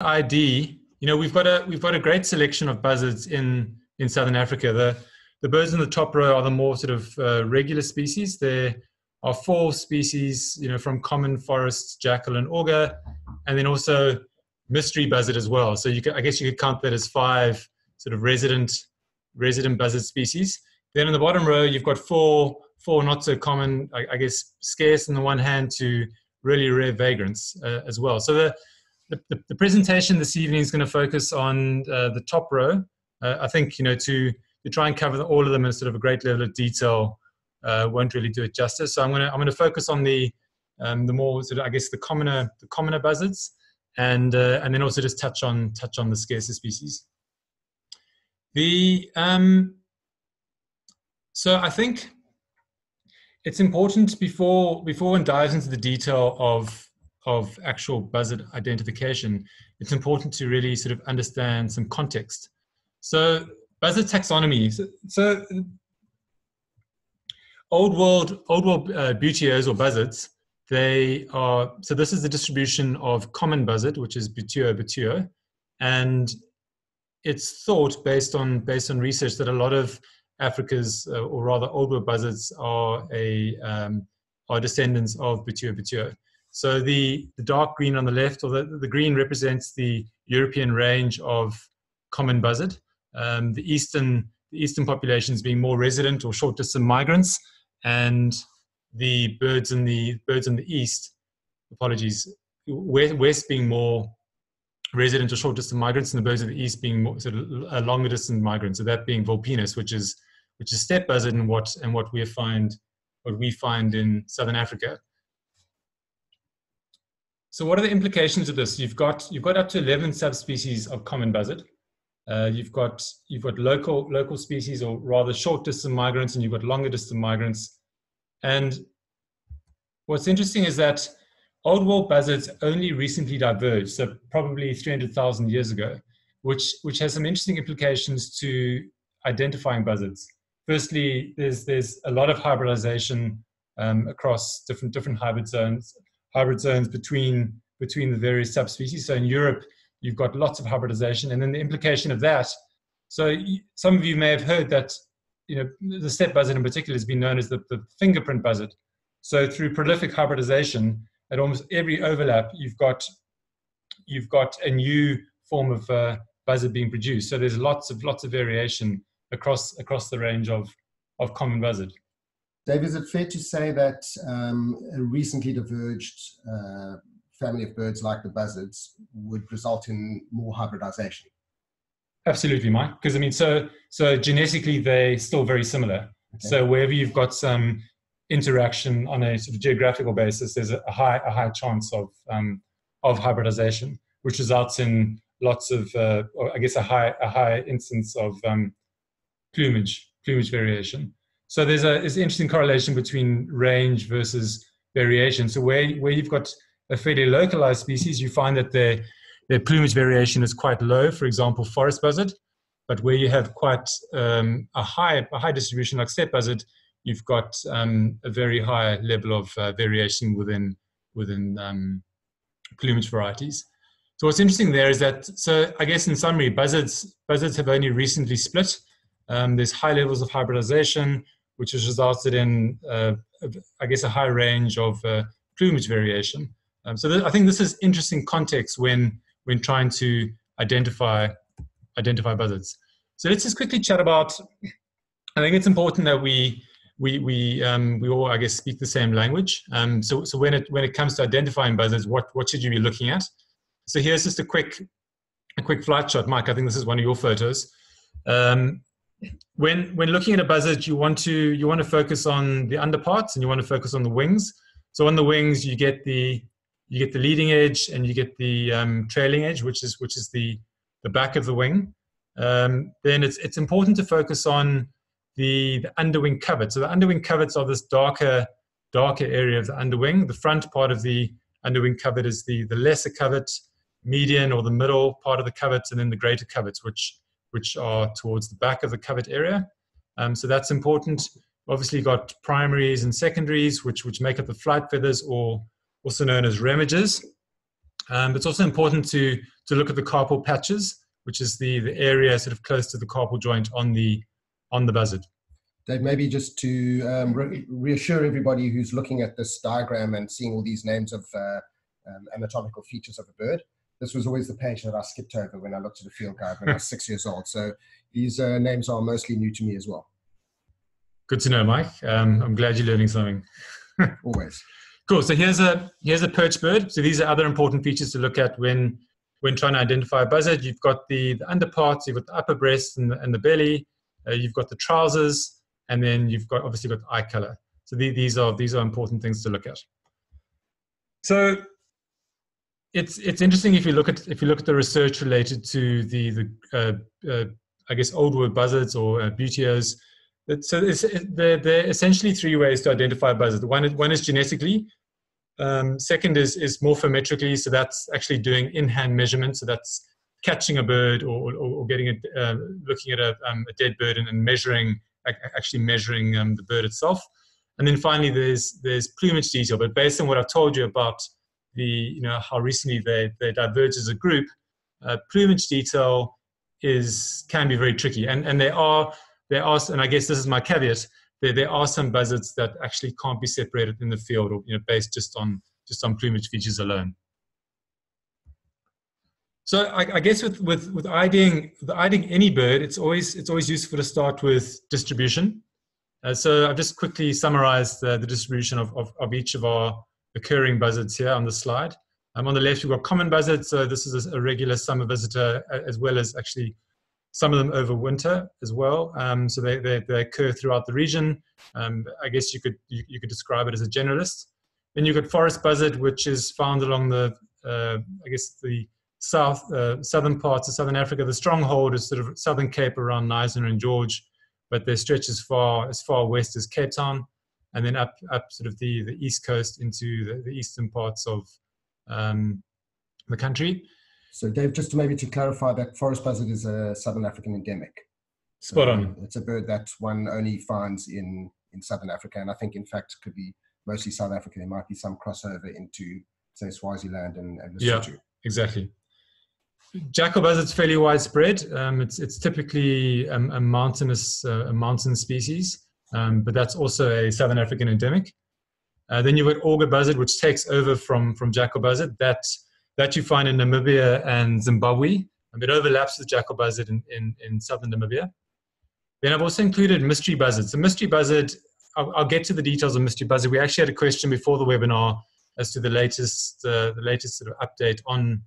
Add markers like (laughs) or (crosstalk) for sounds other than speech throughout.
ID, you know, we've got a we've got a great selection of buzzards in in southern Africa. The the birds in the top row are the more sort of uh, regular species. There are four species, you know, from common forests, jackal and augur, and then also mystery buzzard as well. So you could, I guess you could count that as five sort of resident resident buzzard species. Then in the bottom row, you've got four four not so common, I, I guess, scarce on the one hand to really rare vagrants uh, as well. So the, the, the presentation this evening is going to focus on uh, the top row. Uh, I think you know to to try and cover all of them in sort of a great level of detail uh, won't really do it justice. So I'm going to I'm going to focus on the um, the more sort of I guess the commoner the commoner buzzards and uh, and then also just touch on touch on the scarcer species. The um, so I think it's important before before one dives into the detail of of actual buzzard identification, it's important to really sort of understand some context. So buzzard taxonomy. So, so old world old world uh, or buzzards they are, so this is the distribution of common buzzard, which is Buteo buteo. And it's thought based on, based on research that a lot of Africa's, uh, or rather old world buzzards are a, um, are descendants of Buteo buteo. So the, the dark green on the left, or the, the green represents the European range of common buzzard. Um, the eastern the eastern populations being more resident or short distance migrants, and the birds in the birds in the east, apologies, west, west being more resident or short distance migrants, and the birds of the east being more, sort of a longer distance migrants. So that being Vulpinus, which is which is steppe buzzard, and what and what we find what we find in southern Africa. So what are the implications of this? You've got you've got up to eleven subspecies of common buzzard. Uh, you've got you've got local local species, or rather short distance migrants, and you've got longer distance migrants. And what's interesting is that old world buzzards only recently diverged, so probably 300,000 years ago, which, which has some interesting implications to identifying buzzards. Firstly, there's, there's a lot of hybridization um, across different, different hybrid zones, hybrid zones between, between the various subspecies. So in Europe, you've got lots of hybridization. And then the implication of that, so some of you may have heard that you know, the steppe buzzard in particular has been known as the, the fingerprint buzzard. So through prolific hybridization, at almost every overlap, you've got you've got a new form of uh, buzzard being produced. So there's lots of lots of variation across across the range of of common buzzard. Dave, is it fair to say that um, a recently diverged uh, family of birds like the buzzards would result in more hybridization? Absolutely, Mike. Because I mean, so so genetically they're still very similar. Okay. So wherever you've got some interaction on a sort of geographical basis, there's a high a high chance of um, of hybridization, which results in lots of, uh, I guess, a high a high instance of um, plumage plumage variation. So there's a there's an interesting correlation between range versus variation. So where where you've got a fairly localized species, you find that their their plumage variation is quite low. For example, forest buzzard, but where you have quite um, a high a high distribution like steppe buzzard, you've got um, a very high level of uh, variation within within um, plumage varieties. So what's interesting there is that so I guess in summary, buzzards buzzards have only recently split. Um, there's high levels of hybridization, which has resulted in uh, I guess a high range of uh, plumage variation. Um, so th- I think this is interesting context when when trying to identify identify buzzards. So let's just quickly chat about. I think it's important that we we we um, we all I guess speak the same language. Um, so so when it when it comes to identifying buzzards, what what should you be looking at? So here's just a quick a quick flight shot, Mike. I think this is one of your photos. Um, when when looking at a buzzard, you want to you want to focus on the underparts and you want to focus on the wings. So on the wings, you get the you get the leading edge and you get the um, trailing edge, which is which is the the back of the wing. Um, then it's it's important to focus on the, the underwing covert. So the underwing coverts are this darker, darker area of the underwing. The front part of the underwing covert is the, the lesser covert, median or the middle part of the covert, and then the greater coverts, which, which are towards the back of the covered area. Um, so that's important. Obviously, got primaries and secondaries, which, which make up the flight feathers, or also known as remiges. Um, it's also important to to look at the carpal patches, which is the the area sort of close to the carpal joint on the on the buzzard. Dave, maybe just to um, re- reassure everybody who's looking at this diagram and seeing all these names of uh, um, anatomical features of a bird, this was always the page that I skipped over when I looked at the field guide when I was six years old. So these uh, names are mostly new to me as well. Good to know, Mike. Um, I'm glad you're learning something. (laughs) always. Cool. So here's a here's a perch bird. So these are other important features to look at when when trying to identify a buzzard. You've got the, the underparts, you've got the upper breast and the, and the belly, uh, you've got the trousers, and then you've got obviously got the eye color. So the, these are these are important things to look at. So it's it's interesting if you look at if you look at the research related to the the uh, uh, I guess old world buzzards or uh, buteos. So it's, there, there are essentially three ways to identify buzzards. One one is genetically. Um, second is is morphometrically. So that's actually doing in hand measurements. So that's catching a bird or, or, or getting a uh, looking at a, um, a dead bird and, and measuring actually measuring um, the bird itself. And then finally, there's there's plumage detail. But based on what I've told you about the you know how recently they they diverged as a group, uh, plumage detail is can be very tricky. And and there are there are and I guess this is my caveat. There there are some buzzards that actually can't be separated in the field or you know based just on just on plumage features alone. So I, I, guess with with with IDing with IDing any bird, it's always it's always useful to start with distribution. Uh, so I've just quickly summarized the, the distribution of, of, of, each of our occurring buzzards here on the slide. Um, on the left, we've got common buzzards. So this is a regular summer visitor, as well as actually some of them over winter as well. Um, so they, they, they, occur throughout the region. Um, I guess you could you, you, could describe it as a generalist. Then you've got forest buzzard, which is found along the uh, I guess the south uh, southern parts of southern Africa. The stronghold is sort of southern Cape around Knysna and George, but they stretch as far as far west as Cape Town, and then up up sort of the the east coast into the, the eastern parts of um, the country. So, Dave, just to maybe to clarify that forest buzzard is a southern African endemic. Spot on. it's a bird that one only finds in in southern Africa, and I think in fact could be mostly South Africa. There might be some crossover into say Swaziland and, and Lesotho. Yeah, exactly. Jackal buzzard's fairly widespread. Um, it's it's typically a, a mountainous uh, a mountain species, um, but that's also a southern African endemic. Uh, then you've got augur buzzard, which takes over from from jackal buzzard. That that you find in Namibia and Zimbabwe. Um, it overlaps with jackal buzzard in, in, in southern Namibia. Then I've also included mystery buzzard. So mystery buzzard, I'll, I'll, get to the details of mystery buzzard. We actually had a question before the webinar as to the latest uh, the latest sort of update on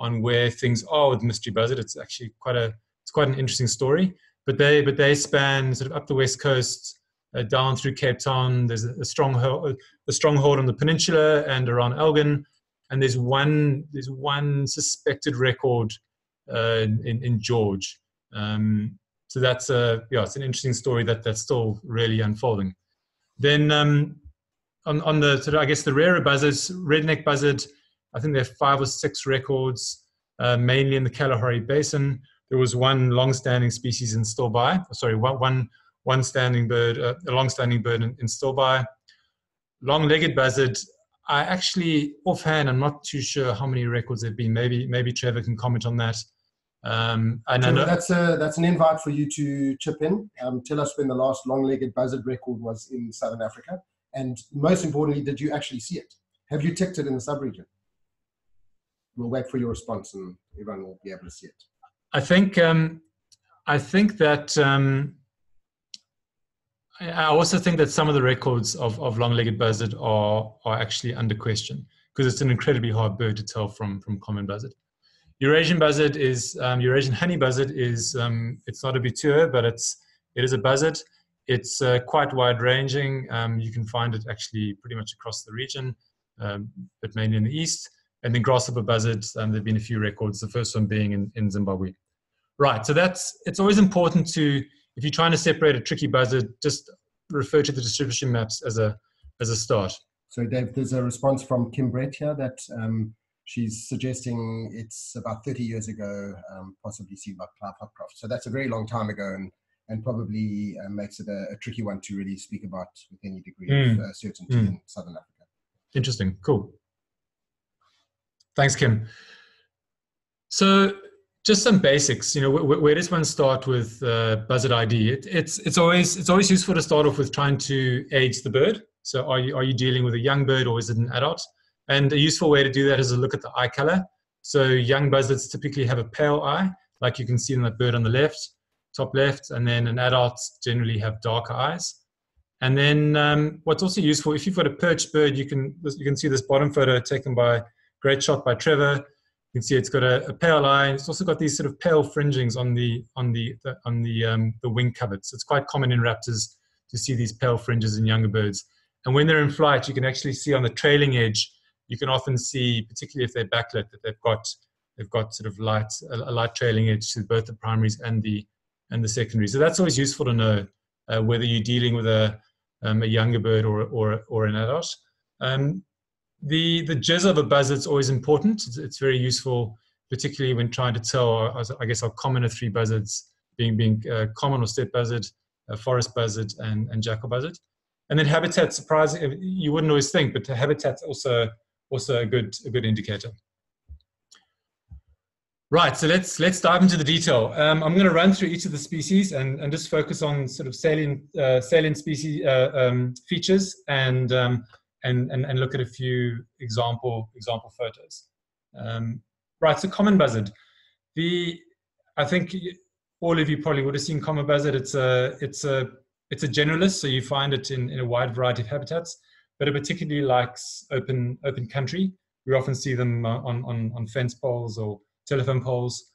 on where things are with Mystery Buzzard. It's actually quite a it's quite an interesting story. But they but they span sort of up the west coast, uh, down through Cape Town. There's a, stronghold a stronghold on the peninsula and around Elgin, and there's one there's one suspected record uh, in in George. Um, so that's a yeah, it's an interesting story that that's still really unfolding. Then um, on on the sort of I guess the rarer buzzards, redneck buzzard I think there are five or six records, uh, mainly in the Kalahari Basin. There was one long-standing species in Stilbaai. Sorry, one, one, one standing bird, uh, a long-standing bird in, in Stilbaai. Long-legged buzzard. I actually, offhand, I'm not too sure how many records there've been. Maybe, maybe Trevor can comment on that. Um, and Trevor, that's a that's an invite for you to chip in. Um, tell us when the last long-legged buzzard record was in Southern Africa, and most importantly, did you actually see it? Have you ticked it in the sub-region? we'll wait for your response and everyone will be able to see it. I think um, I think that um, I also think that some of the records of, of long-legged buzzard are are actually under question because it's an incredibly hard bird to tell from from common buzzard. Eurasian buzzard is um, Eurasian honey buzzard is um, it's not a buteo, but it's it is a buzzard. It's uh, quite wide-ranging. Um, you can find it actually pretty much across the region, um, but mainly in the east and then grasshopper buzzard. Um, there've been a few records. The first one being in, in Zimbabwe. Right. So that's it's always important to if you're trying to separate a tricky buzzard, just refer to the distribution maps as a as a start. So Dave, there's a response from Kim Brett here that um, she's suggesting it's about 30 years ago, um, possibly seen by Clive Hopcroft. So that's a very long time ago, and and probably uh, makes it a, a, tricky one to really speak about with any degree mm. of uh, certainty mm. in Southern Africa. Interesting. Cool. Thanks, Kim. So just some basics. You know, where, where does one start with uh, buzzard ID? It, it's it's always it's always useful to start off with trying to age the bird. So are you are you dealing with a young bird or is it an adult? And a useful way to do that is to look at the eye color. So young buzzards typically have a pale eye, like you can see in that bird on the left, top left, and then an adult generally have darker eyes. And then um, what's also useful, if you've got a perched bird, you can you can see this bottom photo taken by great shot by Trevor. You can see it's got a, a pale eye. It's also got these sort of pale fringings on the on the, the on the um, the wing coverts. So it's quite common in raptors to see these pale fringes in younger birds. And when they're in flight, you can actually see on the trailing edge. You can often see, particularly if they're backlit, that they've got they've got sort of light a, light trailing edge to both the primaries and the and the secondaries. So that's always useful to know uh, whether you're dealing with a um, a younger bird or, or, or an adult. Um, the, the jizz of a buzzard is always important. It's, it's, very useful, particularly when trying to tell, I guess, our common three buzzards being, being uh, common or steppe buzzard, uh, forest buzzard, and, and jackal buzzard. And then habitat, surprising, you wouldn't always think, but habitat's also, also a, good, a good indicator. Right, so let's let's dive into the detail. Um, I'm going to run through each of the species and, and just focus on sort of salient uh, salient species uh, um, features and, um, and and and look at a few example example photos. Um, right, so common buzzard. The I think all of you probably would have seen common buzzard. It's a it's a it's a generalist, so you find it in, in a wide variety of habitats, but it particularly likes open open country. We often see them uh, on on, on fence poles or telephone poles.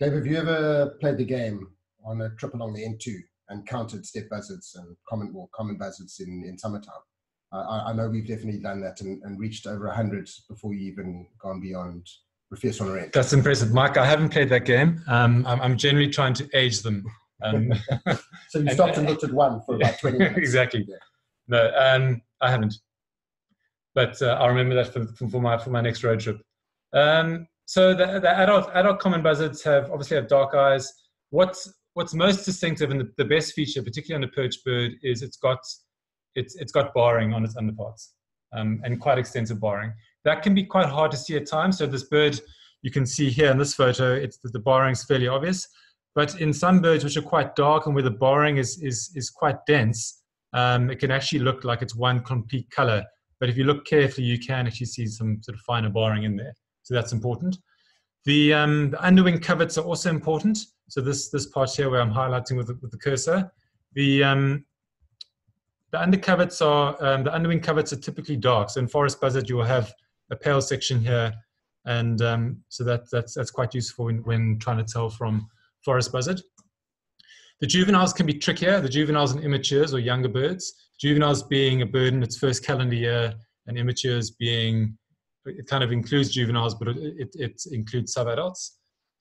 Dave, have you ever played the game on a trip along the N2 and counted steppe buzzards and common well, common buzzards in, in summertime? I, I know we've definitely done that and, and reached over 100 before you even gone beyond Riviersonderend. That's impressive. Mike, I haven't played that game. Um, I'm, I'm, generally trying to age them. Um, (laughs) so you (laughs) stopped and, and, looked at one for about 20 (laughs) minutes. exactly. Yeah. No, um, I haven't. But uh, I'll remember that for, for, my, for my next road trip. Um, so the, the adult adult common buzzards have obviously have dark eyes. What's what's most distinctive and the, the best feature, particularly on a perch bird, is it's got it's it's got barring on its underparts um, and quite extensive barring. That can be quite hard to see at times. So this bird you can see here in this photo, it's the barring is fairly obvious. But in some birds which are quite dark and where the barring is is is quite dense, um, it can actually look like it's one complete color. But if you look carefully, you can actually see some sort of finer barring in there. So that's important. The, um, the underwing coverts are also important. So this, this part here where I'm highlighting with the, with the cursor, the, um, the undercoverts are, um, the underwing coverts are typically dark. So in forest buzzard, you will have a pale section here. And um, so that, that's, that's quite useful when, when trying to tell from forest buzzard. The juveniles can be trickier. The juveniles and immatures or younger birds. Juveniles being a bird in its first calendar year and immatures being it kind of includes juveniles, but it, it, includes subadults.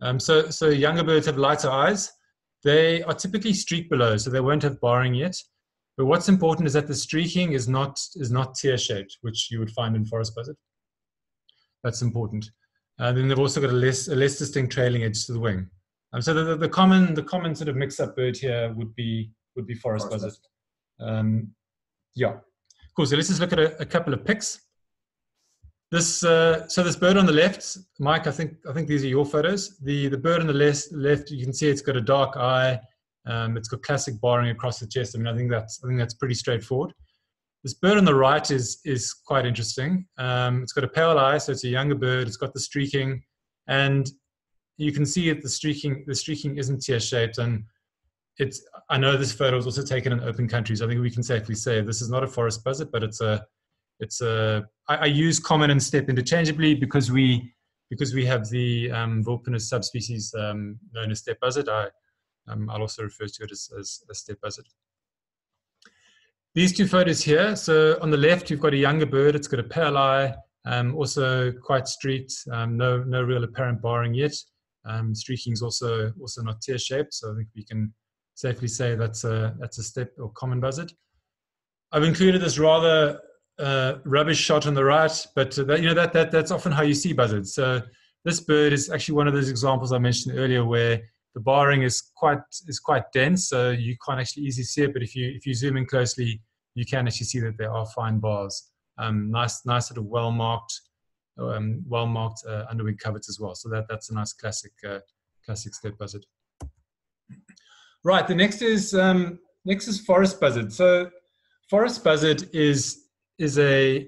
Um, so, so younger birds have lighter eyes. They are typically streak below, so they won't have barring yet. But what's important is that the streaking is not is not tear shaped, which you would find in forest buzzard. That's important. And then they've also got a less a less distinct trailing edge to the wing. Um, so the, the, the, common the common sort of mix up bird here would be would be forest, forest buzzard. Um, yeah, cool. So let's just look at a, a couple of pics. This uh, so this bird on the left, Mike. I think I think these are your photos. The the bird on the left left, you can see it's got a dark eye. Um, it's got classic barring across the chest. I mean, I think that's I think that's pretty straightforward. This bird on the right is is quite interesting. Um, it's got a pale eye, so it's a younger bird. It's got the streaking, and you can see that the streaking the streaking isn't tear shaped. And it's I know this photo was also taken in open countries. I think we can safely say this is not a forest buzzard, but it's a it's a I, I use common and steppe interchangeably because we because we have the um, Vulpinus subspecies um, known as steppe buzzard. I um, I'll also refer to it as, as a steppe buzzard. These two photos here. So on the left, you've got a younger bird. It's got a pale eye, um, also quite streaked. Um, no no real apparent barring yet. Um, streaking is also also not tear shaped. So I think we can safely say that's a that's a steppe or common buzzard. I've included this rather uh, rubbish shot on the right, but that, you know that, that that's often how you see buzzards. So this bird is actually one of those examples I mentioned earlier where the barring is quite is quite dense, so you can't actually easily see it. But if you if you zoom in closely, you can actually see that there are fine bars. Um, nice nice sort of well marked um, well marked uh, underwing coverts as well. So that that's a nice classic uh, classic steppe buzzard. Right. The next is um, next is forest buzzard. So forest buzzard is is a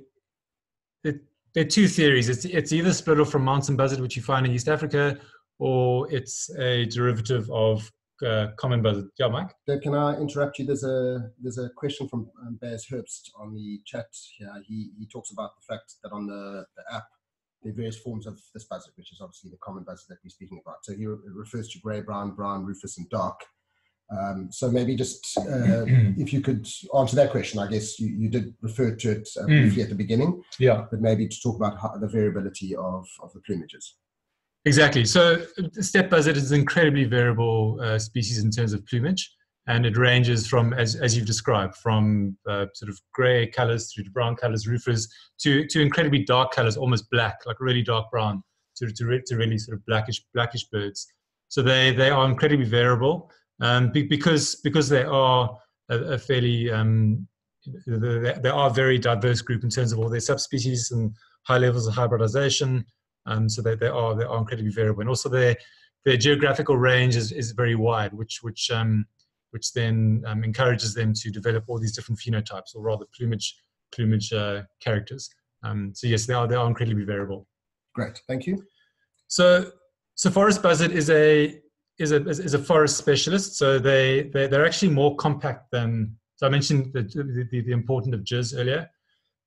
it, there are two theories. It's it's either split off from mountain buzzard, which you find in East Africa, or it's a derivative of uh, common buzzard. Yeah, Mike. Can I interrupt you? There's a there's a question from um, Baz Herbst on the chat here. He he talks about the fact that on the, the app there are various forms of this buzzard, which is obviously the common buzzard that we're speaking about. So he re- refers to grey, brown, brown, rufous, and dark. Um, so maybe just uh, (clears throat) if you could answer that question, I guess you, you did refer to it uh, Mm. briefly at the beginning, Yeah. but maybe to talk about how, the variability of, of the plumages. Exactly. So steppe buzzard is an incredibly variable uh, species in terms of plumage, and it ranges from, as, as you've described, from uh, sort of grey colours through to brown colours, rufous, to, to incredibly dark colours, almost black, like really dark brown, to, to, re- to really sort of blackish blackish birds. So they, they are incredibly variable um, be, because because they are a, a fairly um, they, they are a very diverse group in terms of all their subspecies and high levels of hybridization. Um, so they, they are they are incredibly variable, and also their their geographical range is, is very wide, which which um, which then um, encourages them to develop all these different phenotypes, or rather plumage plumage uh, characters. Um, so yes, they are they are incredibly variable. Great, thank you. So so forest buzzard is a is a is a forest specialist. So they they they're actually more compact than. So I mentioned the the, the importance of jizz earlier.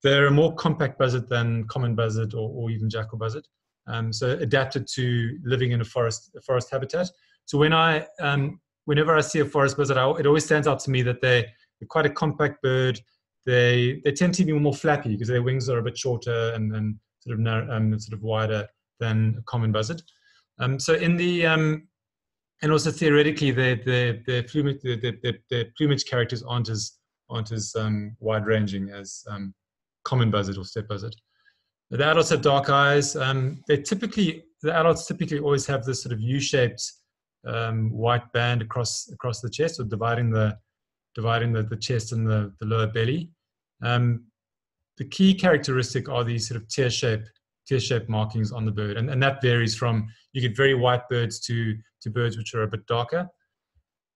They're a more compact buzzard than common buzzard or, or even jackal buzzard. Um, so adapted to living in a forest a forest habitat. So when I um, whenever I see a forest buzzard, I, it always stands out to me that they they're quite a compact bird. They they tend to be more flappy because their wings are a bit shorter and, and sort of narrow, um, sort of wider than a common buzzard. Um, so in the um, and also theoretically, their their their plumage their, their, their plumage characters aren't as aren't as um, wide ranging as common buzzard or steppe buzzard. The adults have dark eyes. Um, they typically the adults typically always have this sort of U-shaped um, white band across across the chest, or dividing the dividing the, the chest and the, the lower belly. Um, the key characteristic are these sort of tear shape tear shaped markings on the bird, and, and that varies from you get very white birds to to birds which are a bit darker.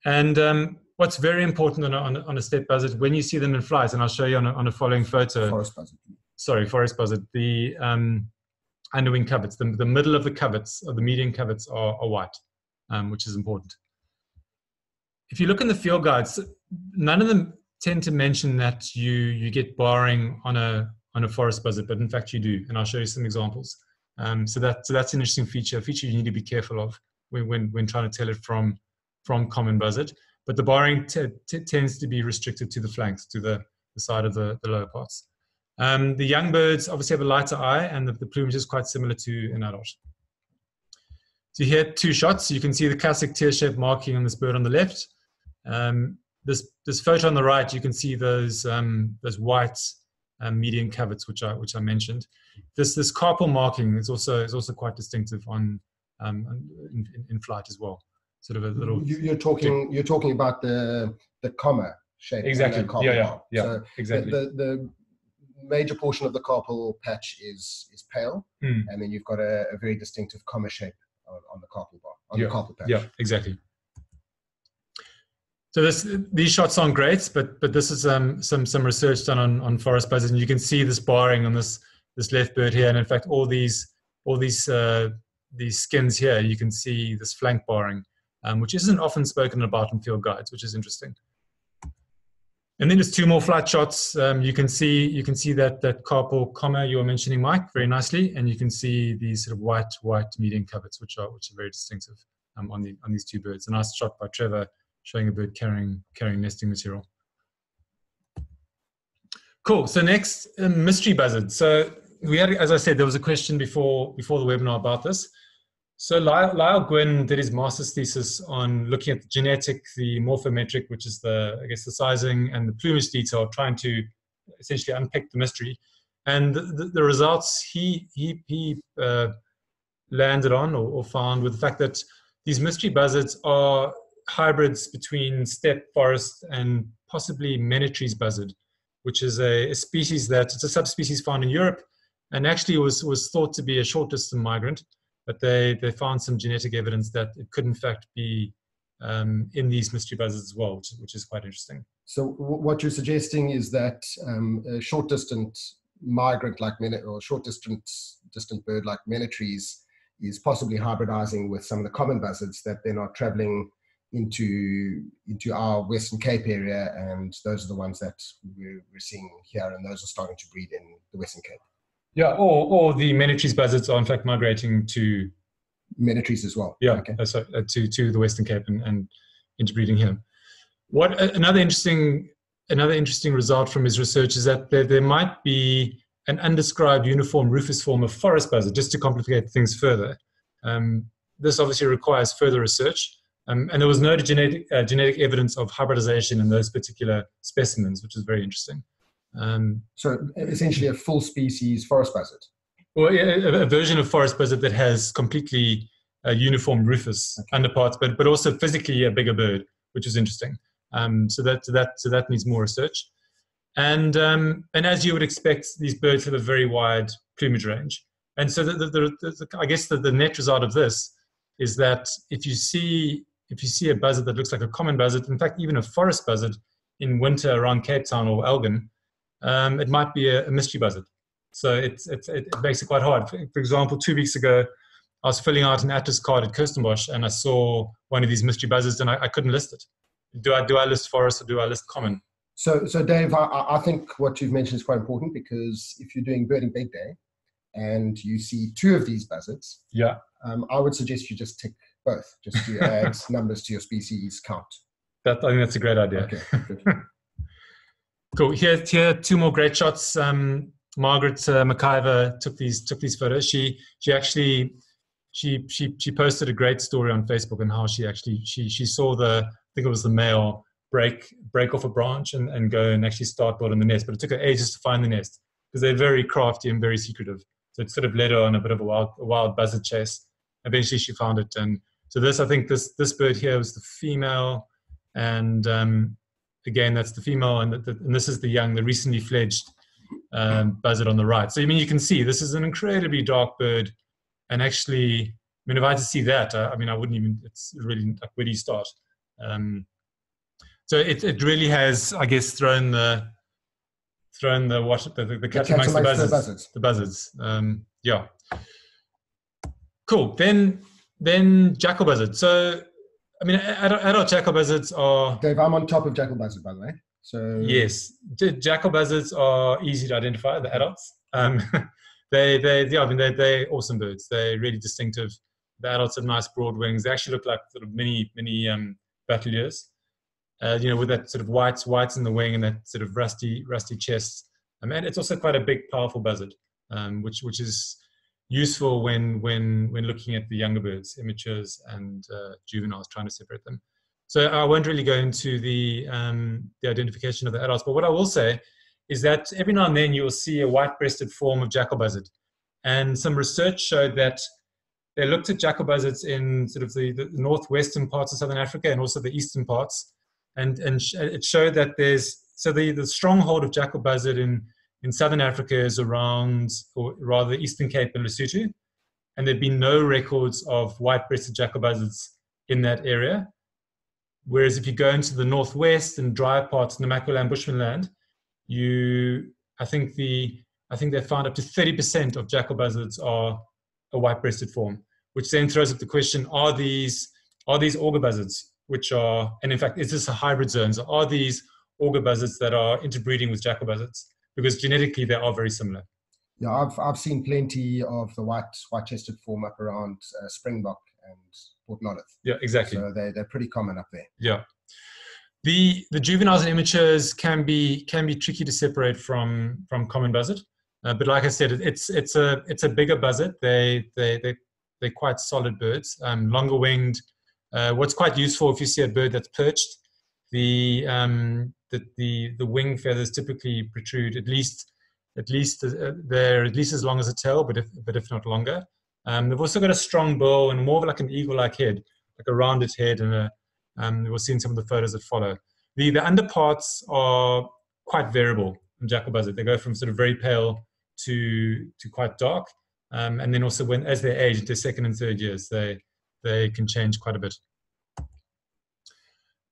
And um, what's very important on a, on a, steppe buzzard when you see them in flight, and I'll show you on a, on a following photo Forest buzzard. Sorry, forest buzzard, the um, underwing coverts, the, the middle of the coverts, or the median coverts are, are white, um, which is important. If you look in the field guides, none of them tend to mention that you you get barring on a on a forest buzzard, but in fact you do, and I'll show you some examples. Um, so that so that's an interesting feature, a feature you need to be careful of when when, when trying to tell it from from common buzzard. But the barring tends to be restricted to the flanks, to the, the side of the, the lower parts. Um, the young birds obviously have a lighter eye, and the, the plumage is quite similar to an adult. So here, two shots. You can see the classic tear-shaped marking on this bird on the left. Um, this this photo on the right, you can see those um, those white um, median coverts, which I which I mentioned. This this carpal marking is also is also quite distinctive on um, in, in, flight as well. Sort of a little You, you're talking. You're talking about the the comma shape. exactly. Yeah, yeah, yeah. So exactly. the the major portion of the carpal patch is is pale, Hmm. and then you've got a, a very distinctive comma shape on, on the carpal bar on Yeah, the carpal patch. Yeah, exactly. So this, these shots aren't great, but but this is um, some some research done on, on forest buzzards, and you can see this barring on this this left bird here, and in fact all these all these uh, these skins here, you can see this flank barring, um, which isn't often spoken about in field guides, which is interesting. And then just two more flight shots. Um, you can see you can see that that carpal comma you were mentioning, Mike, very nicely, and you can see these sort of white white median coverts, which are which are very distinctive um, on the on these two birds. A nice shot by Trevor showing a bird carrying carrying nesting material. Cool. So next, um, mystery buzzard. So we had, as I said, there was a question before before the webinar about this. So Lyle, Lyle Gwynn did his master's thesis on looking at the genetic, the morphometric, which is the I guess the sizing and the plumage detail, trying to essentially unpick the mystery. And the, the, the results he he he uh, landed on or, or found with the fact that these mystery buzzards are hybrids between steppe forest and possibly Menetries buzzard, which is a, a species that it's a subspecies found in Europe and actually was was thought to be a short distance migrant, but they they found some genetic evidence that it could in fact be um, in these mystery buzzards as well, which, which is quite interesting. So what you're suggesting is that um, a short distance migrant like or short distance distant bird like trees is possibly hybridizing with some of the common buzzards that they're not traveling into into our Western Cape area, and those are the ones that we're, we're seeing here, and those are starting to breed in the Western Cape. Yeah, or or the trees buzzards are in fact migrating to trees as well. Yeah, okay. Uh, so, uh, to to the Western Cape and, and interbreeding here. What uh, another interesting another interesting result from his research is that there, there might be an undescribed uniform rufous form of forest buzzard, just to complicate things further. Um, this obviously requires further research, um, and there was no genetic, uh, genetic evidence of hybridization in those particular specimens, which is very interesting. Um, so essentially a full species forest buzzard? Well, a, a version of forest buzzard that has completely uh, uniform rufous okay. underparts, but, but also physically a bigger bird, which is interesting. Um, so that so that so that needs more research. And um, and as you would expect, these birds have a very wide plumage range. And so the, the, the, I guess the, the net result of this is that if you see if you see a buzzard that looks like a common buzzard, in fact even a forest buzzard in winter around Cape Town or Elgin, um, it might be a, a, mystery buzzard. So it's, it's, it makes it quite hard. For, example, two weeks ago, I was filling out an atlas card at Kirstenbosch and I saw one of these mystery buzzards and I, I couldn't list it do I do I list forest or do I list common? So, so Dave, I, I think what you've mentioned is quite important because if you're doing birding big day and you see two of these buzzards, yeah, um, I would suggest you just tick both, just to (laughs) add numbers to your species count. That I think that's a great idea. Okay. (laughs) cool. Here, here, two more great shots. Um, Margaret uh, McIver took these took these photos. She she actually she she she posted a great story on Facebook and how she actually she she saw the I think it was the male break break off a branch and, and go and actually start building the nest. But it took her ages to find the nest because they're very crafty and very secretive. So it sort of led her on a bit of a wild a wild buzzard chase. Eventually she found it. And so this I think this this bird here was the female and um, again that's the female and, the, and this is the young, the recently fledged um, buzzard on the right. So I mean you can see this is an incredibly dark bird and actually I mean if I had to see that I, I mean I wouldn't even it's really like where do you start? Um, so it, it really has, I guess, thrown the thrown the what the, the, the cat the amongst the buzzards. The buzzards. The buzzards. Um, yeah. Cool. Then then jackal buzzard. So I mean, adult, adult jackal buzzards are. Dave, I'm on top of jackal buzzard, by the way. So yes, jackal buzzards are easy to identify. The adults. Um, (laughs) they they yeah, I mean they they're awesome birds. They're really distinctive. The adults have nice broad wings. They actually look like sort of mini mini um, Bateleurs, uh, you know, with that sort of whites, whites in the wing and that sort of rusty, rusty chest. Um, and it's also quite a big, powerful buzzard, um, which which is useful when when when looking at the younger birds, immatures and uh, juveniles, trying to separate them. So I won't really go into the um, the identification of the adults, but what I will say is that every now and then you will see a white-breasted form of jackal buzzard, and some research showed that they looked at jackal buzzards in sort of the, the northwestern parts of southern Africa and also the eastern parts, and and sh- it showed that there's so the the stronghold of jackal buzzard in in southern Africa is around, or rather, Eastern Cape and Lesotho, and there've been no records of white-breasted jackal buzzards in that area. Whereas if you go into the northwest and drier parts, Namaqualand, Bushmanland, you I think the I think they found up to 30% of jackal buzzards are a white-breasted form, which then throws up the question: Are these are these augur buzzards, which are, and in fact, is this a hybrid zone? So are these augur buzzards that are interbreeding with jackal buzzards? Because genetically, they are very similar. Yeah, I've I've seen plenty of the white white-chested form up around uh, Springbok and Port Nolloth. Yeah, exactly. So they they're pretty common up there. Yeah. The, the juveniles and immatures can be can be tricky to separate from from common buzzard. Uh, but like I said, it's it's a it's a bigger buzzard. They they they they're quite solid birds, um, longer winged. Uh, what's quite useful if you see a bird that's perched, the um, the, the the wing feathers typically protrude at least at least uh, they're at least as long as a tail, but if but if not longer. Um, they've also got a strong bill and more of like an eagle-like head, like a rounded head, and a, um, we'll see in some of the photos that follow. The the underparts are quite variable in jackal buzzard. They go from sort of very pale to to quite dark, um, and then also when as they age into second and third years, they they can change quite a bit.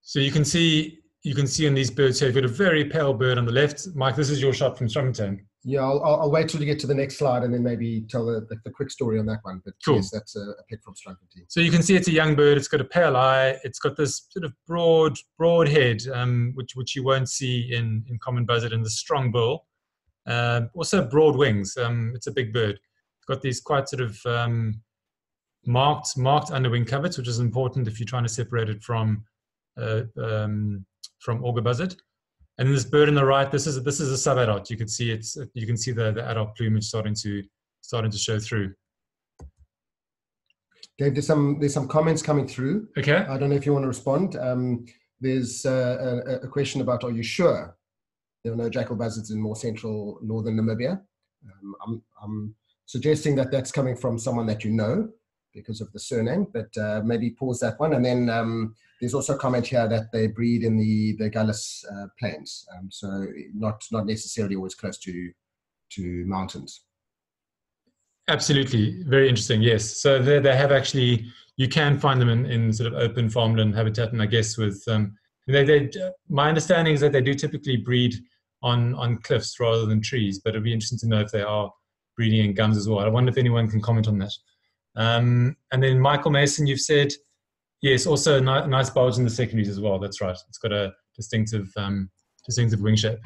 So you can see you can see in these birds here, you've got a very pale bird on the left. Mike, this is your shot from Strandfontein. Yeah, I'll, I'll, wait till you get to the next slide and then maybe tell the, the, the quick story on that one. But cool. yes, that's a, a pick from Strandfontein. So you can see it's a young bird. It's got a pale eye. It's got this sort of broad, broad head, um, which which you won't see in in common buzzard, and the strong bill. Uh, also broad wings. Um, it's a big bird. It's got these quite sort of um, marked marked underwing coverts, which is important if you're trying to separate it from uh, um, from auger buzzard. And then this bird on the right, this is this is a sub-adult. You can see it's you can see the, the adult plumage starting to starting to show through. Dave, there's some there's some comments coming through. Okay. I don't know if you want to respond. Um, there's uh, a, a, question about are you sure there are no jackal buzzards in more central northern Namibia? Um, I'm, I'm suggesting that that's coming from someone that you know because of the surname, but uh, maybe pause that one. And then um, there's also a comment here that they breed in the, the Gallus uh, plains, um, so not, not necessarily always close to, to mountains. Absolutely, very interesting. Yes, so they, they have actually you can find them in, in sort of open farmland habitat, and I guess with um, they, they, my understanding is that they do typically breed on on cliffs rather than trees, but it'd be interesting to know if they are breeding in gums as well. I wonder if anyone can comment on that. Um, and then Michael Mason, you've said, yes, also a nice bulge in the secondaries as well. That's right. It's got a distinctive, um, distinctive wing shape.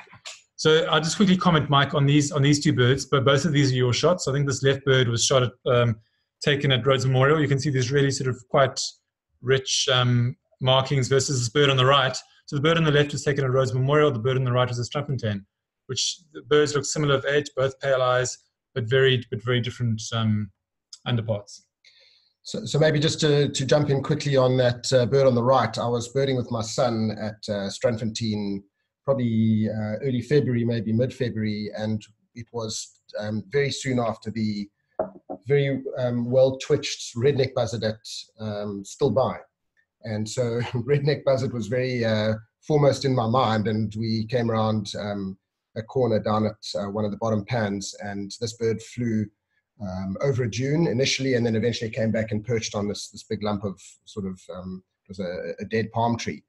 So I'll just quickly comment, Mike, on these on these two birds. But both of these are your shots. I think this left bird was shot at, um, taken at Rhodes Memorial. You can see these really sort of quite rich um, markings versus this bird on the right. So the bird on the left was taken at Rhodes Memorial. The bird on the right was a Strandfontein, which the birds look similar of age, both pale eyes, but very but very different um, underparts. So, so maybe just to, to jump in quickly on that uh, bird on the right, I was birding with my son at uh, Strandfontein probably uh, early February, maybe mid-February, and it was um, very soon after the very um, well-twitched redneck buzzard at um, by, And so (laughs) redneck buzzard was very uh, foremost in my mind, and we came around um, a corner down at uh, one of the bottom pans, and this bird flew um, over a dune initially, and then eventually came back and perched on this this big lump of sort of um, was a, a, dead palm tree,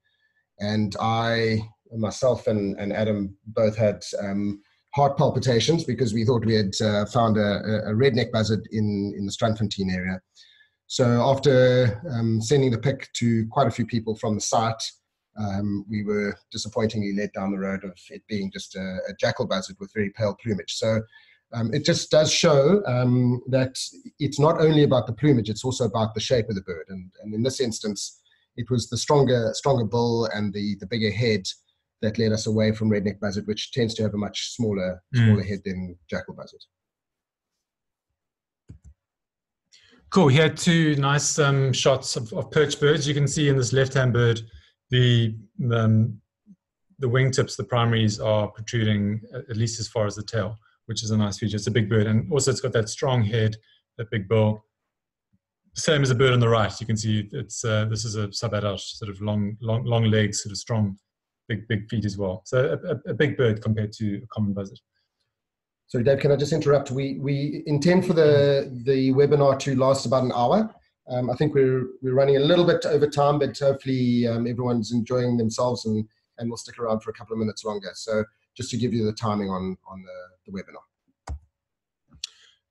and I myself and, and Adam both had um, heart palpitations because we thought we had uh, found a, a, redneck buzzard in in the Strandfontein area. So after um, sending the pic to quite a few people from the site. Um, we were disappointingly led down the road of it being just a, a jackal buzzard with very pale plumage. So um, it just does show um, that it's not only about the plumage, it's also about the shape of the bird. And, and in this instance, it was the stronger, stronger bill and the, the bigger head that led us away from redneck buzzard, which tends to have a much smaller, mm. smaller head than jackal buzzard. Cool. He had two nice um, shots of, of perch birds. You can see in this left-hand bird, the um, the wingtips, the primaries, are protruding at least as far as the tail which is a nice feature. It's a big bird, and also it's got that strong head, that big bill. Same as a bird on the right. You can see it's uh, this is a subadult, sort of long, long, long legs, sort of strong, big, big feet as well. So a, a big bird compared to a common buzzard. So Dave, can I just interrupt? We we intend for the the webinar to last about an hour. Um, I think we're we're running a little bit over time, but hopefully um, everyone's enjoying themselves and and we'll stick around for a couple of minutes longer. So just to give you the timing on, on the, the webinar.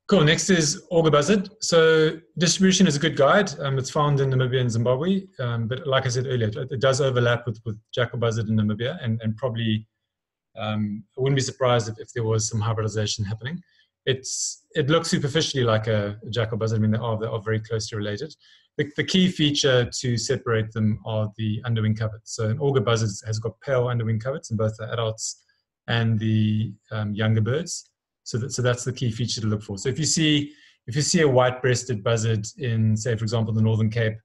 Cool. Next is Augur Buzzard. So distribution is a good guide. Um, it's found in Namibia and Zimbabwe, um, but like I said earlier, it, it, does overlap with, with Jackal Buzzard in Namibia, and, and probably um, I wouldn't be surprised if, if there was some hybridization happening. It's it looks superficially like a, a Jackal Buzzard. I mean, they are they are very closely related. The, the, key feature to separate them are the underwing coverts. So an augur buzzard has got pale underwing coverts in both the adults and the um, younger birds. So, that, so that's the key feature to look for. So if you see if you see a white-breasted buzzard in, say, for example, the Northern Cape,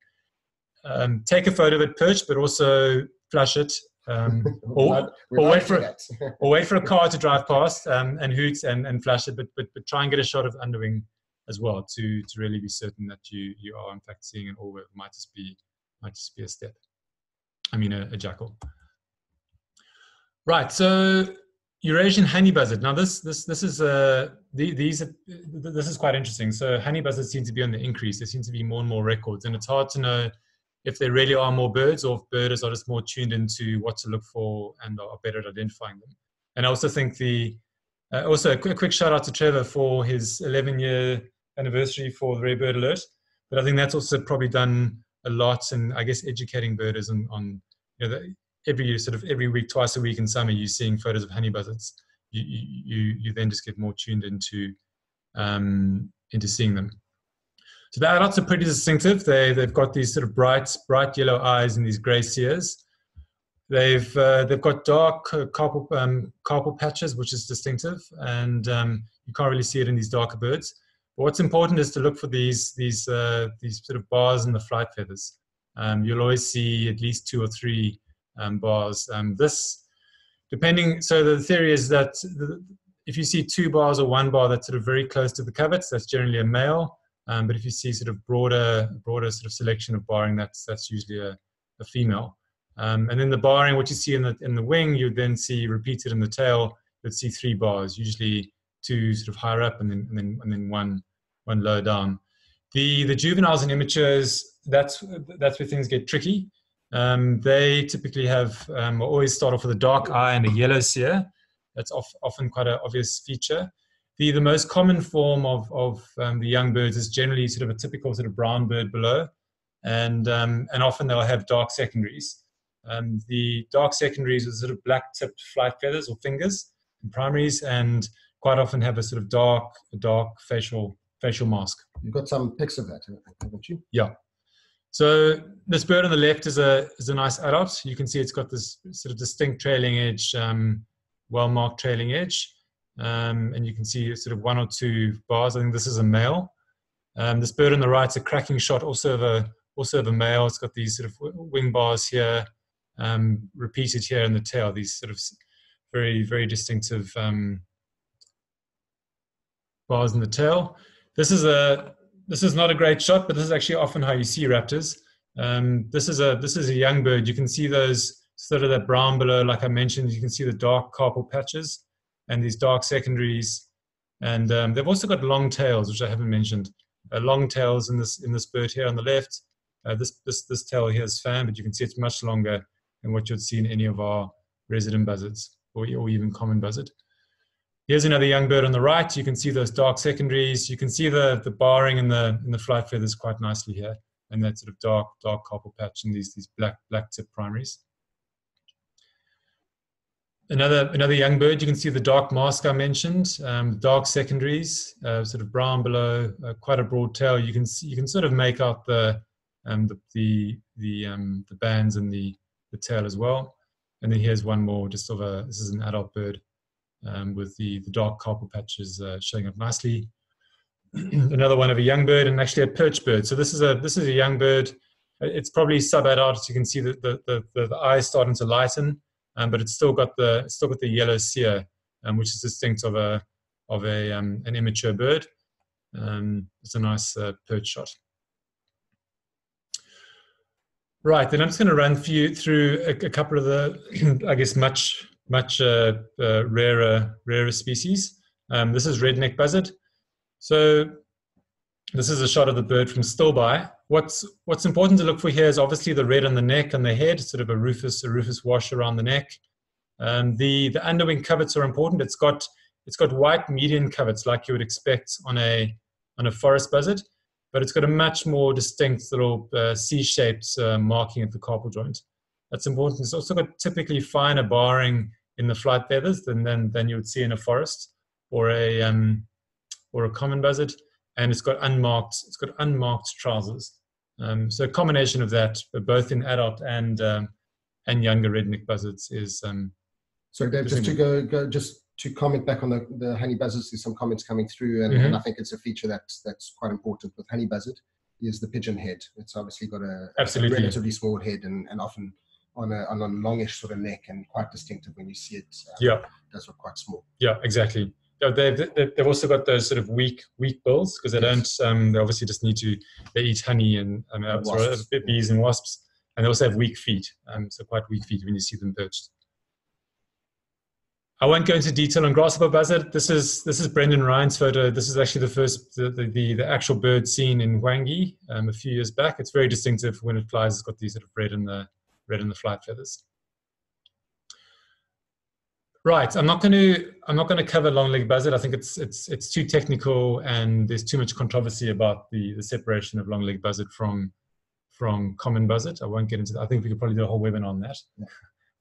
um, take a photo of it perched, but also flash it, um, (laughs) or, or wait for (laughs) or wait for a car to drive past um, and hoot and, and flash it, but, but but try and get a shot of underwing as well to to really be certain that you you are in fact seeing an augur. It might just be might just be a steppe. I mean a, a jackal. Right. So Eurasian honey buzzard. Now this this this is uh the, these are, this is quite interesting. So honey buzzards seem to be on the increase. There seem to be more and more records, and it's hard to know if there really are more birds or if birders are just more tuned into what to look for and are better at identifying them. And I also think the uh, also a quick, quick, shout out to Trevor for his 11 year anniversary for the Rare Bird Alert. But I think that's also probably done a lot in I guess educating birders on, on you know the, every sort of every week, twice a week in summer, you're seeing photos of honey buzzards. You you you then just get more tuned into um, into seeing them. So the adults are pretty distinctive. They they've got these sort of bright bright yellow eyes and these grey ceres. They've uh, they've got dark carpal um, carpal patches, which is distinctive, and um, you can't really see it in these darker birds. But what's important is to look for these these uh, these sort of bars in the flight feathers. Um, you'll always see at least two or three bars. Um, this, depending, so the theory is that the, if you see two bars or one bar that's sort of very close to the coverts, that's generally a male. Um, but if you see sort of broader, broader sort of selection of barring, that's that's usually a, a female. Um, and then the barring, what you see in the in the wing, you'd then see repeated in the tail. You'd see three bars, usually two sort of higher up, and then and then and then one one lower down. The the juveniles and immatures, that's that's where things get tricky. Um, they typically have um, always start off with a dark eye and a yellow cere. That's off, often quite an obvious feature. The, the most common form of, of um, the young birds is generally sort of a typical sort of brown bird below, and, um, and often they'll have dark secondaries. Um, the dark secondaries are sort of black tipped flight feathers or fingers and primaries, and quite often have a sort of dark, dark facial facial mask. You've got some pics of that, haven't you? Yeah. So this bird on the left is a is a nice adult. You can see it's got this sort of distinct trailing edge, um, well marked trailing edge. Um, and you can see sort of one or two bars. I think this is a male. Um, this bird on the right is a cracking shot, also of a also of a male. It's got these sort of wing bars here, um, repeated here in the tail. These sort of very very distinctive um, bars in the tail. This is a this is not a great shot, but this is actually often how you see raptors. Um, this is a this is a young bird. You can see those sort of that brown below, like I mentioned. You can see the dark carpal patches and these dark secondaries. And um, they've also got long tails, which I haven't mentioned. Uh, long tails in this in this bird here on the left. Uh, this this this tail here is fan, but you can see it's much longer than what you'd see in any of our resident buzzards or, or even common buzzard. Here's another young bird on the right. You can see those dark secondaries. You can see the, the barring in the in the flight feathers quite nicely here, and that sort of dark dark carpal patch and these these black black tip primaries. Another, another young bird, you can see the dark mask I mentioned, um, dark secondaries, uh, sort of brown below, uh, quite a broad tail. You can see, you can sort of make out the, um, the, the, the, um, the bands and the, the tail as well. And then here's one more, just of a, this is an adult bird um, with the, the dark carpal patches uh, showing up nicely. (clears throat) Another one of a young bird and actually a perch bird. So this is a, this is a young bird. It's probably sub-adult. You can see the, the, the, the eyes starting to lighten um, but it's still got the still got the yellow cere, um, which is distinct of a of a um, an immature bird. Um, it's a nice uh, perch shot. Right, then I'm just going to run through through a, a couple of the, (clears throat) I guess, much much uh, uh, rarer rarer species. Um, this is redneck buzzard. So this is a shot of the bird from Stilbaai. What's what's important to look for here is obviously the red on the neck and the head, sort of a rufous a rufous wash around the neck. Um, the the underwing coverts are important. It's got it's got white median coverts like you would expect on a on a forest buzzard, but it's got a much more distinct little uh, C-shaped uh, marking at the carpal joint. That's important. It's also got typically finer barring in the flight feathers than than, than you would see in a forest or a um, or a common buzzard and it's got unmarked it's got unmarked trousers. Um, so a combination of that, both in adult and um, and younger redneck buzzards, is. Um, so Dave, just to go, go just to comment back on the, the honey buzzards, there's some comments coming through, and, mm-hmm. and, I think it's a feature that's that's quite important with honey buzzard is the pigeon head. It's obviously got a, Absolutely. a relatively small head and, and often on a on a longish sort of neck and quite distinctive when you see it. Um, yeah, does look quite small. Yeah, exactly they've, they've also got those sort of weak weak bills because they yes. don't um, they obviously just need to they eat honey and um, uh, sorry, bees and wasps and they also have weak feet um, so quite weak feet when you see them perched I won't go into detail on grasshopper buzzard. This is this is Brendan Ryan's photo. This is actually the first the the, the actual bird seen in Hwange um, a few years back. It's very distinctive when it flies. It's got these sort of red in the red in the flight feathers. Right, I'm not going to I'm not going to cover long-legged buzzard. I think it's it's it's too technical and there's too much controversy about the the separation of long-legged buzzard from from common buzzard. I won't get into that. I think we could probably do a whole webinar on that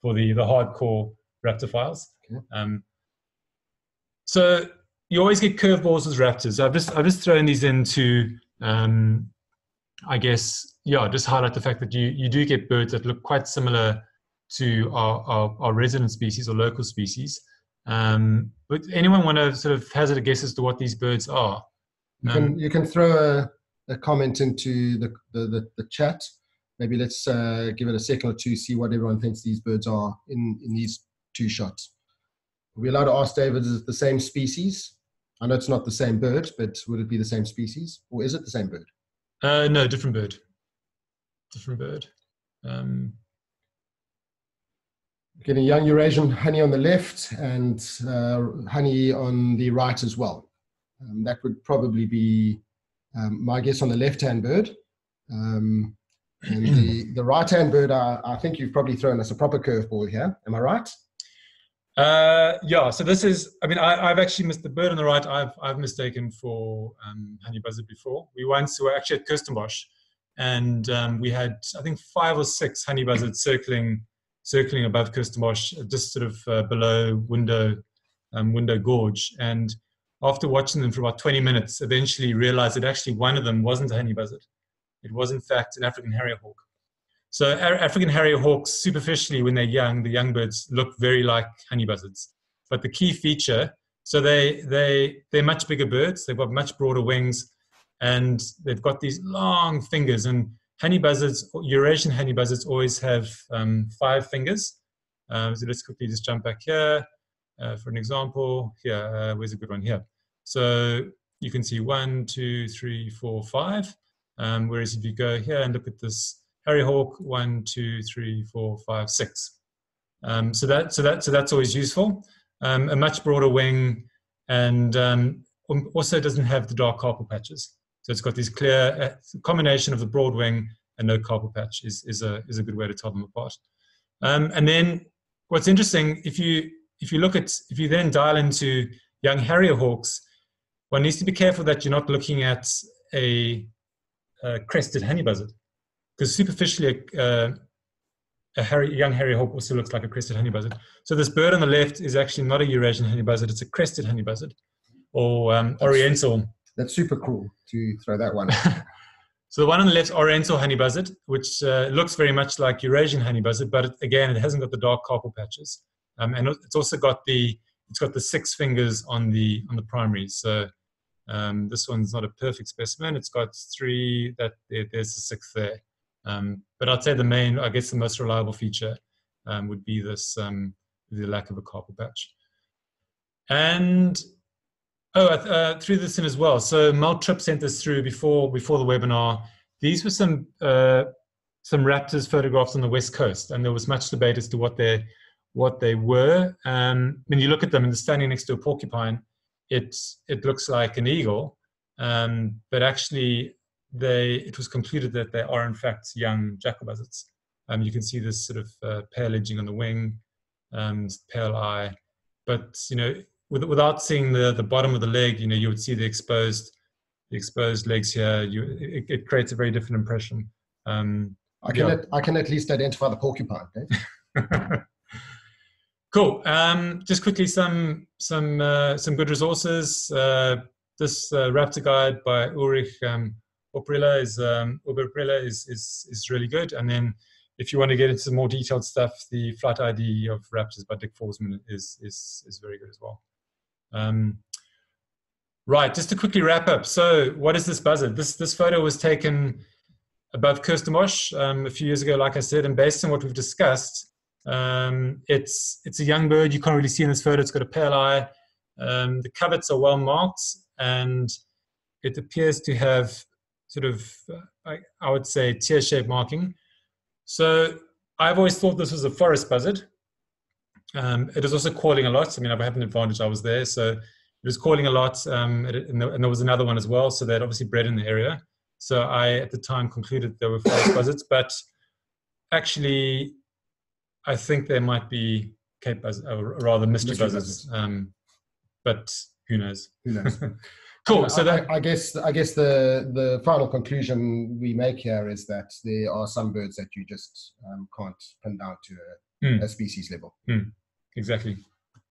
for the the hardcore raptorphiles. Um, so you always get curveballs with raptors. I've just I've just thrown these into um, I guess yeah, just highlight the fact that you you do get birds that look quite similar to our, our, our resident species or local species. Um, but anyone want to sort of hazard a guess as to what these birds are? You can, um, you can throw a, a comment into the, the, the, the chat. Maybe let's uh, give it a second or two, see what everyone thinks these birds are in, in these two shots. Are we allowed to ask David, is it the same species? I know it's not the same bird, but would it be the same species? Or is it the same bird? Uh, no, different bird. Different bird. Um, Getting young Eurasian honey on the left and uh, honey on the right as well. Um, that would probably be um, my guess on the left-hand bird. Um, and the, the right-hand bird, I, I think you've probably thrown us a proper curveball here. Am I right? Uh, yeah, so this is, I mean, I, have actually missed the bird on the right. I've, I've mistaken for um, honey buzzard before. We once were actually at Kirstenbosch and um, we had, I think, five or six honey buzzards circling, circling above Kirstenbosch, just sort of uh, below window, um, Window Gorge. And after watching them for about 20 minutes, eventually realized that actually one of them wasn't a honey buzzard. It was in fact an African harrier hawk. So African harrier hawks, superficially, when they're young, the young birds look very like honey buzzards. But the key feature, so they they they're much bigger birds. They've got much broader wings, and they've got these long fingers. And honey buzzards, Eurasian honey buzzards, always have um, five fingers. Um, so let's quickly just jump back here uh, for an example. Here, uh, where's a good one here? So you can see one, two, three, four, five. Um, whereas if you go here and look at this Harrier hawk, one, two, three, four, five, six. Um, so that so that so that's always useful. Um, a much broader wing, and um, um also doesn't have the dark carpal patches. So it's got this clear uh, combination of the broad wing and no carpal patch is is a is a good way to tell them apart. Um, and then what's interesting if you if you look at if you then dial into young harrier hawks, one needs to be careful that you're not looking at a, a crested honey buzzard because superficially uh, a harrier, young harrier hawk also looks like a crested honey buzzard. So this bird on the left is actually not a Eurasian honey buzzard; it's a crested honey buzzard, or um, Oriental. That's super cool to throw that one. (laughs) so the one on the left, Oriental honey buzzard, which uh, looks very much like Eurasian honey buzzard, but it, again, it hasn't got the dark carpal patches, um, and it's also got the it's got the six fingers on the on the primary. So um, this one's not a perfect specimen. It's got three. That there, there's the sixth there. Um, but I'd say the main, I guess the most reliable feature um, would be this, um, the lack of a carpal patch. And, oh, uh, threw this in as well. So Mel Tripp sent this through before, before the webinar. These were some, uh, some raptors photographs on the West Coast, and there was much debate as to what they, what they were. Um, when you look at them and they're standing next to a porcupine, it, it looks like an eagle, um, but actually they it was concluded that they are in fact young jackal buzzards. Um, you can see this sort of uh, pale edging on the wing, um, pale eye, but you know with, without seeing the the bottom of the leg, you know you would see the exposed the exposed legs here. You it, it creates a very different impression. Um, I can yeah. at, I can at least identify the porcupine. (laughs) (laughs) cool. Um, just quickly some some uh, some good resources. Uh, this uh, raptor guide by Ulrich um, Oberprieler is um, is, is is really good. And then if you want to get into more detailed stuff, the flight ID of Raptors by Dick Forsman is is is very good as well. Um, right, just to quickly wrap up. So, what is this buzzard? This this photo was taken above Kirstenbosch um, a few years ago, like I said, and based on what we've discussed, um, it's it's a young bird. You can't really see in this photo. It's got a pale eye. Um, the coverts are well marked, and it appears to have sort of, I, I would say, tear shaped marking. So I've always thought this was a forest buzzard. Um, it was also calling a lot. I mean, I had an advantage. I was there, so it was calling a lot, um, and, there was another one as well. So they'd obviously bred in the area. So I, at the time, concluded there were forest buzzards, but actually, I think there might be Cape buzzards, or rather Mystery buzzards. Um, but who knows? Who knows? (laughs) cool. So that I, I, guess I guess the the final conclusion we make here is that there are some birds that you just um, can't pin down to a, mm. a species level. Mm. Exactly.